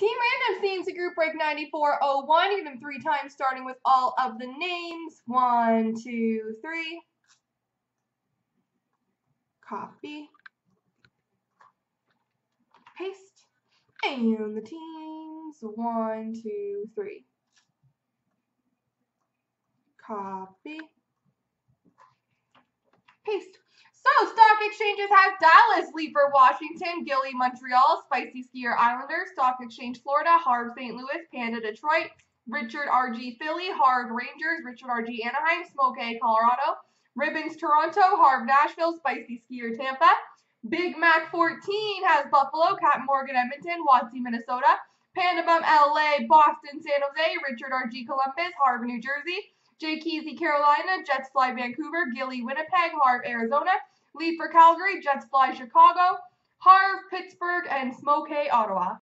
Team Random CNC Group Break 9401. Give them three times, starting with all of the names. One, two, three. Copy. Paste. And the teams. One, two, three. Copy. Paste. Exchanges has Dallas, Leaper, Washington, Gilly, Montreal, Spicy Skier, Islanders, Stock Exchange, Florida, Harv, St. Louis, Panda, Detroit, Richard RG, Philly, Harv, Rangers, Richard RG, Anaheim, Smoke A, Colorado, Ribbons, Toronto, Harv, Nashville, Spicy Skier, Tampa, Big Mac 14 has Buffalo, Cap Morgan, Edmonton, Watsy, Minnesota, Panda Bum, LA, Boston, San Jose, Richard RG, Columbus, Harv, New Jersey, Jay Keezy, Carolina, Jets Fly, Vancouver, Gilly, Winnipeg, Harv, Arizona, Lead for Calgary, Jets fly Chicago, Harv, Pittsburgh, and Smoke Ottawa.